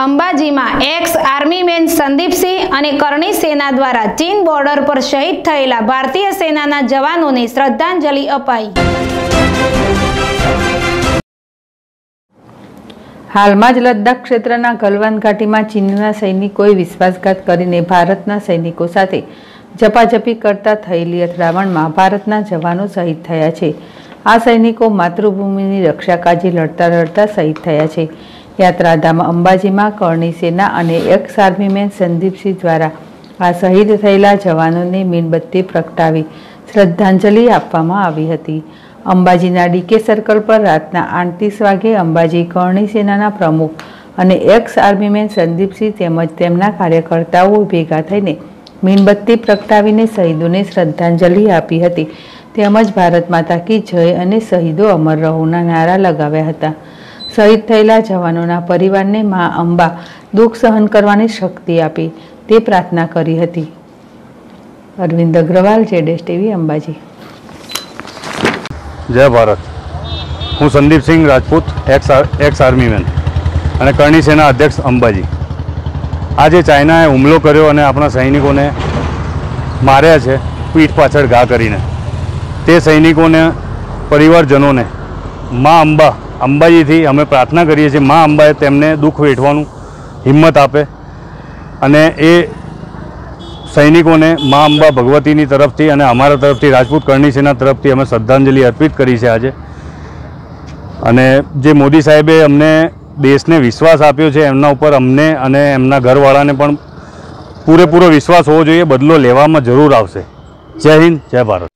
અંબાજીમાં x army man Sandipsinh અને કરણી સેના દ્વારા ચીન બોર્ડર પર શહીદ થયેલા ભારતીય સેનાના જવાનોને શ્રદ્ધાંજલિ અપાઈ. હાલમાં જ લદ્દાખ ક્ષેત્રના ગલવાન ઘાટીમાં ચીનના સૈનિકોએ વિશ્વાસઘાત કરીને ભારતના સૈનિકો સાથે ઝપાઝપી કરતા થયેલી અથડામણમાં ભારતના જવાનો શહીદ થયા છે. આ સૈનિકો માતૃભૂમિની રક્ષા કાજે લડતા લડતા શહીદ થયા છે. યાત્રાધામ અંબાજીમાં કરણી સેના અને એક્સ આર્મીમેન સંદીપસિંહ દ્વારા આ શહીદ થયેલા જવાનોને મીણબત્તી પ્રગટાવી શ્રદ્ધાંજલિ આપવામાં આવી હતી. અંબાજીના ડીકે સર્કલ પર રાતના આઠત્રીસ વાગે અંબાજી કરણી સેનાના પ્રમુખ અને એક્સ આર્મીમેન સંદીપસિંહ તેમજ તેમના કાર્યકર્તાઓ ભેગા થઈને મીણબત્તી પ્રગટાવીને શહીદોને શ્રદ્ધાંજલિ આપી હતી. તેમજ ભારત માતા કી જય અને શહીદો અમર રહોના નારા લગાવ્યા હતા. શહીદ થયેલા જવાનોના પરિવારને મા અંબા દુઃખ સહન કરવાની શક્તિ આપી તે પ્રાર્થના કરી હતી. અરવિંદ અગ્રવાલ, જેડેશ ટીવી, અંબાજી. જય ભારત. હું Sandeepsinh Rajput ex ex armyman અને કરણી સેના અધ્યક્ષ અંબાજી. આજે ચાઇનાએ હુમલો કર્યો અને આપણા સૈનિકોને માર્યા છે પીઠ પાછળ ઘા કરીને. તે સૈનિકોને, પરિવારજનોને મા અંબા અંબાજીથી અમે પ્રાર્થના કરીએ છીએ, મા અંબાએ તેમને દુઃખ વેઠવાનું હિંમત આપે અને એ સૈનિકોને મા અંબા ભગવતીની તરફથી અને અમારા તરફથી, રાજપૂત કરણી સેના તરફથી અમે શ્રદ્ધાંજલિ અર્પિત કરી છે આજે. અને જે મોદી સાહેબે અમને દેશને વિશ્વાસ આપ્યો છે, એમના ઉપર અમને અને એમના ઘરવાળાને પણ પૂરેપૂરો વિશ્વાસ હોવો જોઈએ, બદલો લેવામાં જરૂર આવશે. જય હિન્દ, જય ભારત.